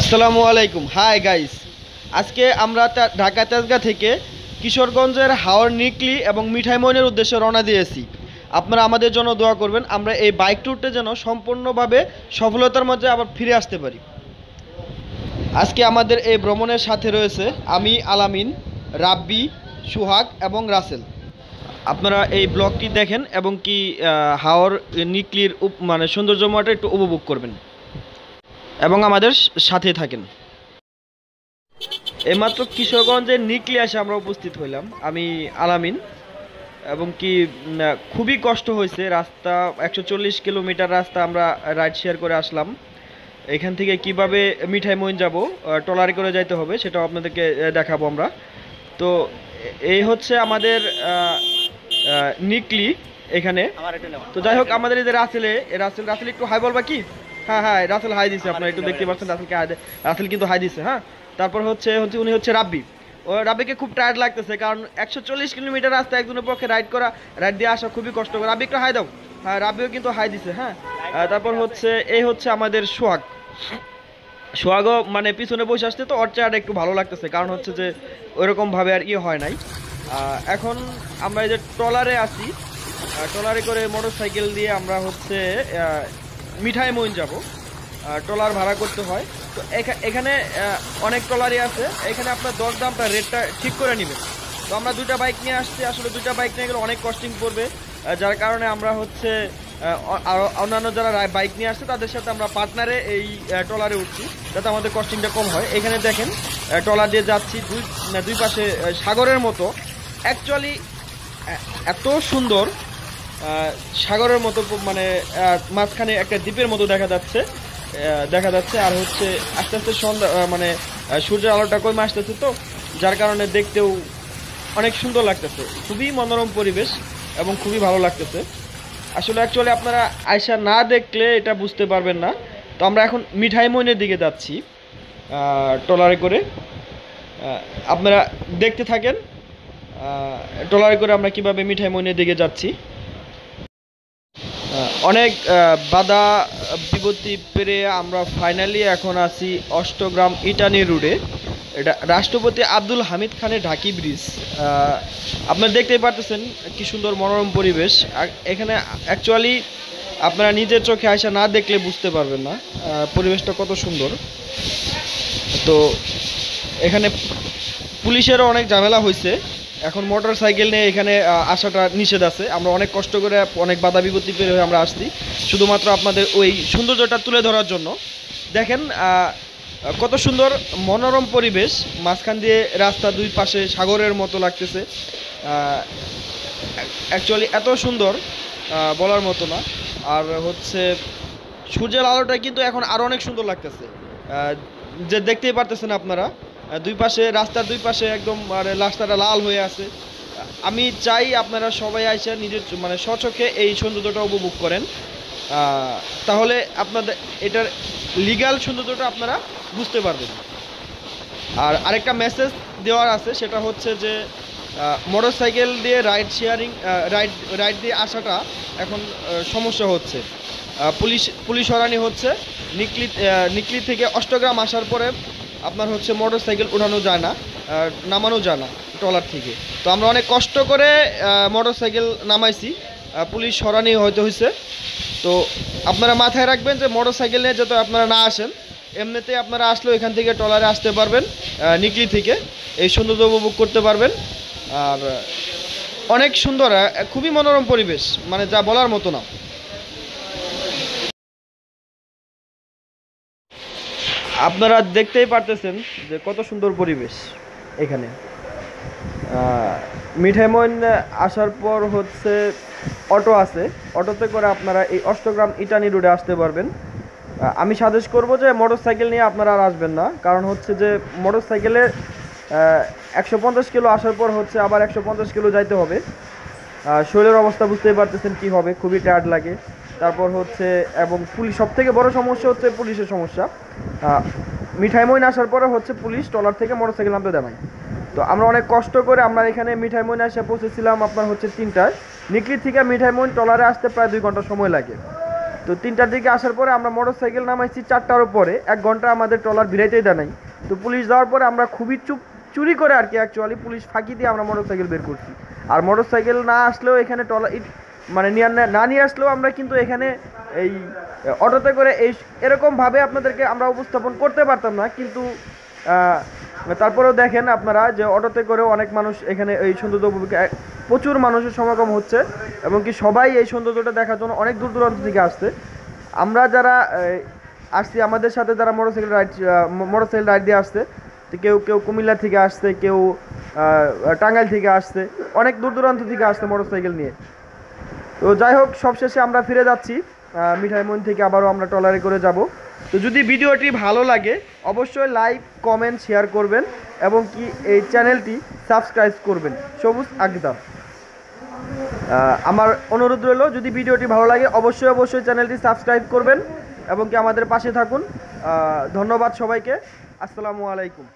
আসসালামু আলাইকুম। Hi guys আজকে আমরা ঢাকা তেজগাঁ থেকে কিশোরগঞ্জের হাওড় নিকলি এবং মিঠাই মইনের উদ্দেশ্যে রওনা দিয়েছি। আপনারা আমাদের জন্য দোয়া করবেন, আমরা এই বাইক ট্যুরটা যেন সম্পূর্ণভাবে সফলতার মধ্যে আবার ফিরে আসতে পারি। আজকে আমাদের এই ভ্রমণের সাথে রয়েছে আমি, আলামিন, রাব্বি, সুহাগ এবং রাসেল। আপনারা এই ব্লগটি দেখেন এবং কি হাওড় নিকলির মানে সৌন্দর্যময়টা একটু উপভোগ করবেন। এবং আমাদের সাথে থাকেন। এইমাত্র কিশোরগঞ্জের নিকলি আসে আমরা উপস্থিত হইলাম। আমি আলামিন এবং কি খুবই কষ্ট হয়েছে রাস্তা একশো চল্লিশ কিলোমিটার রাস্তা আমরা রাইড শেয়ার করে আসলাম। এখান থেকে কীভাবে মিঠাই মইন যাব ট্রলারে করে যাইতে হবে সেটাও আপনাদেরকে দেখাবো আমরা। তো এই হচ্ছে আমাদের নিকলি এখানে। তো যাই হোক আমাদের এই যে রাসেলে রাসেল রাসেল একটু হাই বলবা কি? হ্যাঁ হ্যাঁ রাসেল হাই দিছে আপনারা একটু দেখতে পাচ্ছেন রাসেলকে রাসেল কিন্তু হাই দিছে হ্যাঁ? তারপর হচ্ছে হচ্ছে উনি হচ্ছে রাব্বি। ও রাব্বিকে খুব টায়ার্ড লাগতেছে কারণ একশো চল্লিশ কিলোমিটার রাস্তা একজনের পক্ষে রাইড করা রাইড দিয়ে আসা খুবই কষ্ট রাব্বি একটু হাই দাও। হ্যাঁ রাব্বিও কিন্তু হাই দিছে হ্যাঁ? তারপর হচ্ছে এই হচ্ছে আমাদের সোহাগ। সোহাগও মানে পিছনে বসে আসতে তো ওর চেহারা একটু ভালো লাগতেছে কারণ হচ্ছে যে ওইরকম ভাবে আর ইয়ে হয় নাই। এখন আমরা এই যে ট্রলারে আছি। ট্রলারে করে মোটর সাইকেল দিয়ে আমরা হচ্ছে মিঠাই মইন যাব। ট্রলার ভাড়া করতে হয়। তো এখা- এখানে অনেক ট্রলারই আছে। এখানে আপনার দর দামটা রেটটা ঠিক করে নেবেন। তো আমরা দুইটা বাইক নিয়ে আসছি। আসলে দুইটা বাইক নিয়ে গেলে অনেক কস্টিং পড়বে। যার কারণে আমরা হচ্ছে অন্যান্য যারা বাইক নিয়ে আসছে, তাদের সাথে আমরা পার্টনারে এই ট্রলারে উঠছি। যাতে আমাদের কস্টিংটা কম হয়। এখানে দেখেন ট্রলার দিয়ে যাচ্ছি দুই দুই পাশে সাগরের মতো। অ্যাকচুয়ালি এত সুন্দর সাগরের মতো মানে মাঝখানে একটা দ্বীপের মতো দেখা যাচ্ছে। দেখা যাচ্ছে আর হচ্ছে আস্তে আস্তে সন্ধ্যা মানে সূর্যের আলোটা কমে আসতেছে তো, যার কারণে দেখতেও অনেক সুন্দর লাগতেছে। খুবই মনোরম পরিবেশ এবং খুবই ভালো লাগতেছে। আসলে অ্যাকচুয়ালি আপনারা আয়সা না দেখলে এটা বুঝতে পারবেন না। তো আমরা এখন মিঠাই মইনের দিকে যাচ্ছি ট্রলারে করে। আপনারা দেখতে থাকেন ট্রলারে করে আমরা কীভাবে মিঠাই মইনের দিকে যাচ্ছি। অনেক বাধা বিপত্তি পেরে আমরা ফাইনালি এখন আছি অষ্টগ্রাম ইটানি রোডে। এটা রাষ্ট্রপতি আব্দুল হামিদ খানের ঢাকি ব্রিজ আপনারা দেখতেই পারতেছেন কি সুন্দর মনোরম পরিবেশ। এখানে অ্যাকচুয়ালি আপনারা নিজের চোখে আসা না দেখলে বুঝতে পারবেন না পরিবেশটা কত সুন্দর। তো এখানে পুলিশেরও অনেক ঝামেলা হয়েছে এখন মোটর সাইকেল নিয়ে এখানে আসাটা নিষেধ আছে। আমরা অনেক কষ্ট করে অনেক বাধা বিপত্তি পেরে হয়ে আমরা আসছি। শুধুমাত্র আপনাদের ওই সৌন্দর্যটা তুলে ধরার জন্য। দেখেন কত সুন্দর মনোরম পরিবেশ। মাঝখান দিয়ে রাস্তা দুই পাশে সাগরের মতো লাগতেছে। অ্যাকচুয়ালি এত সুন্দর বলার মতো না। আর হচ্ছে, সূর্যের আলোটা কিন্তু এখন আরও অনেক সুন্দর লাগতেছে। যে দেখতেই পারতেছেন আপনারা দুই পাশে, রাস্তার দুই পাশে একদম মানে রাস্তাটা লাল হয়ে আছে। আমি চাই আপনারা সবাই আইসা নিজের মানে স্বচক্ষে এই সৌন্দর্যটা উপভোগ করেন। তাহলে আপনাদের, এটার লিগাল সৌন্দর্যটা আপনারা বুঝতে পারবেন। আর আরেকটা মেসেজ দেওয়ার আছে, সেটা হচ্ছে যে মোটর সাইকেল দিয়ে রাইড শেয়ারিং রাইড রাইড দিয়ে আসাটা এখন সমস্যা হচ্ছে। পুলিশ পুলিশ হরানি হচ্ছে। নিকলি নিকলি থেকে অষ্টগ্রাম আসার পরে আপনার হচ্ছে মোটর সাইকেল ওঠানো যায় না নামানো যায় না ট্রলার থেকে। তো আমরা অনেক কষ্ট করে মোটর সাইকেল নামাইছি পুলিশ সরানি হয়তো হয়েছে তো আপনারা মাথায় রাখবেন যে মোটর সাইকেল নিয়ে যাতে আপনারা না আসেন, এমনিতে আপনারা আসলেও এখান থেকে ট্রলারে আসতে পারবেন নিকলি থেকে। এই সৌন্দর্য উপভোগ করতে পারবেন। আর অনেক সুন্দর খুবই মনোরম পরিবেশ মানে যা বলার মতো না। আপনারা দেখতেই পারতেছেন যে কত সুন্দর পরিবেশ এখানে। আহ, মিঠাই মইন আসার পর হচ্ছে অটো আছে। অটোতে করে আপনারা এই অষ্টগ্রাম ইটানি রোডে আসতে পারবেন। আমি সাজেস্ট করব যে মোটর সাইকেল নিয়ে আপনারা আর আসবেন না। কারণ হচ্ছে যে মোটর সাইকেলে একশো পঞ্চাশ কিলো আসার পর হচ্ছে আবার একশো পঞ্চাশ কিলো যাইতে হবে। শরীরের অবস্থা বুঝতেই পারতেছেন কি হবে খুবই টায়ার্ড লাগে। তারপর হচ্ছে এবং পুলিশ সব থেকে বড় সমস্যা হচ্ছে পুলিশের সমস্যা। আহ, মিঠাই মইন আসার পরে হচ্ছে পুলিশ ট্রলার থেকে মোটর সাইকেল নামতে দেয়। তো আমরা অনেক কষ্ট করে আমরা এখানে মিঠাই মইন এসে পৌঁছেছিলাম আপনার হচ্ছে তিনটায়। নিকলি থেকে মিঠাই মইন ট্রলারে আসতে প্রায় দুই ঘণ্টা সময় লাগে। তো তিনটার দিকে আসার পরে আমরা মোটর সাইকেল নামাইছি চারটার পরে এক ঘণ্টা আমাদের ট্রলার ভিড়াইতেই দেয় নাই। তো পুলিশ যাওয়ার পরে আমরা খুবই চুপ চুরি করে আর কি অ্যাকচুয়ালি পুলিশ ফাঁকি দিয়ে আমরা মোটর সাইকেল বের করছি। আর মোটর সাইকেল না আসলেও এখানে ট্রলার মানে নিয়ে না নিয়ে আসলেও আমরা কিন্তু এখানে এই, অটোতে করে এই এরকমভাবে আপনাদেরকে আমরা উপস্থাপন করতে পারতাম না, কিন্তু তারপরেও দেখেন আপনারা যে অটোতে করেও অনেক মানুষ এখানে এই সৌন্দর্য প্রচুর মানুষের সমাগম হচ্ছে, এবং কি সবাই এই সৌন্দর্যটা দেখার জন্য অনেক দূর দূরান্ত থেকে আসছে। আমরা যারা আসছি, আমাদের সাথে যারা মোটরসাইকেল রাইড মোটরসাইকেল রাইড দিয়ে আসছে কেউ কেউ কুমিল্লা থেকে আসছে, কেউ টাঙ্গাইল থেকে আসছে, অনেক দূর দূরান্ত থেকে আসছে মোটরসাইকেল নিয়ে। তো যাই হোক সবশেষে আমরা ফিরে যাচ্ছি। মিঠাইমন থেকে আবারও আমরা ট্রলারে করে যাব। তো যদি ভিডিওটি ভালো লাগে অবশ্যই লাইক কমেন্ট শেয়ার করবেন এবং কি এই চ্যানেলটি সাবস্ক্রাইব করবেন। সবুজ আগদাম আহ, আমার অনুরোধ রইল যদি ভিডিওটি ভালো লাগে অবশ্যই অবশ্যই চ্যানেলটি সাবস্ক্রাইব করবেন এবং কি আমাদের পাশে থাকুন। ধন্যবাদ সবাইকে। আসসালামু আলাইকুম।